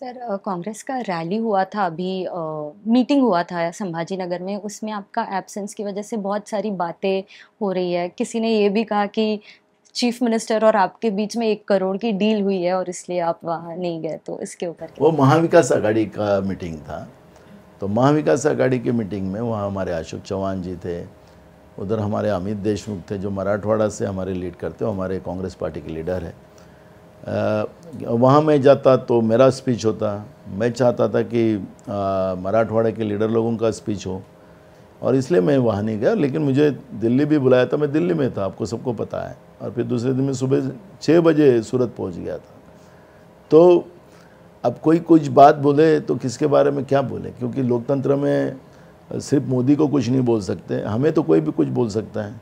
Sir Congress का rally हुआ था अभी अ, मीटिंग हुआ था संभाजी नगर में। उसमें आपका एब्सेंस की वजह से बहुत सारी बातें हो रही है। किसी ने ये भी कहा कि चीफ मिनिस्टर और आपके बीच में एक करोड़ की डील हुई है और इसलिए आप वहाँ नहीं गए। तो इसके ऊपर वो महाविकास आघाड़ी का मीटिंग था। तो महाविकास आघाड़ी की मीटिंग में वहाँ हमारे अशोक चौहान जी थे। उधर हमारे अमित देशमुख थे जो मराठवाड़ा से हमारे लीड करते हो। हमारे कांग्रेस पार्टी के लीडर है। वहाँ मैं जाता तो मेरा स्पीच होता। मैं चाहता था कि मराठवाड़ा के लीडर लोगों का स्पीच हो। और इसलिए मैं वहाँ नहीं गया, लेकिन मुझे दिल्ली भी बुलाया था। मैं दिल्ली में था, आपको सबको पता है। और फिर दूसरे दिन मैं सुबह छः बजे सूरत पहुँच गया था। तो अब कोई कुछ बात बोले तो किसके बारे में क्या बोले? क्योंकि लोकतंत्र में सिर्फ़ मोदी को कुछ नहीं बोल सकते। हमें तो कोई भी कुछ बोल सकता है।